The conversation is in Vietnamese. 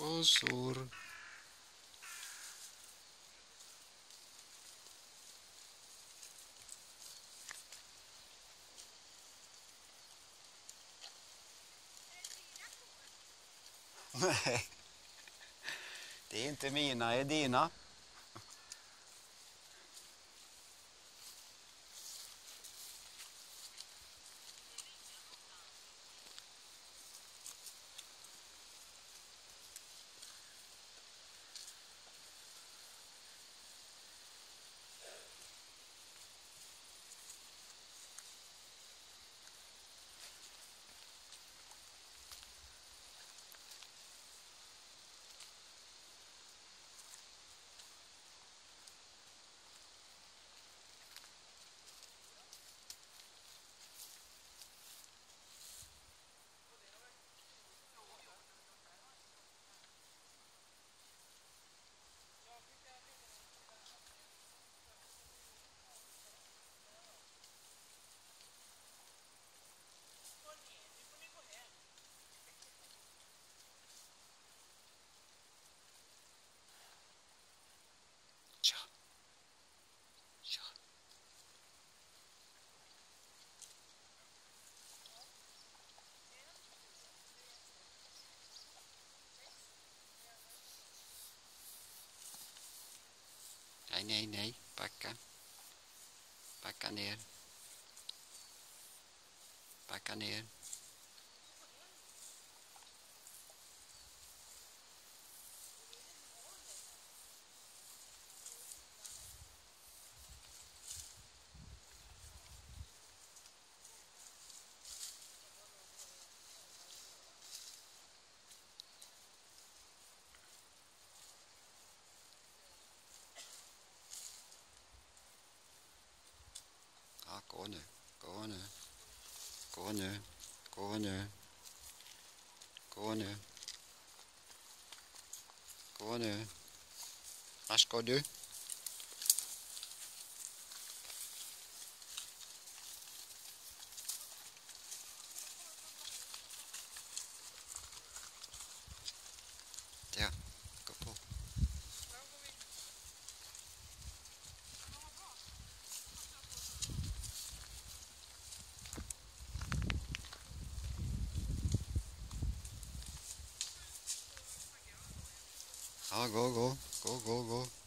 Kosur. Nej. Det är inte mina, det är dina. Nee, nee, nee. Pakken. Pakken neer. Pakken neer. Ja, gå nu. Gå nu. Gå nu. Gå nu. Yeah. go go go go go.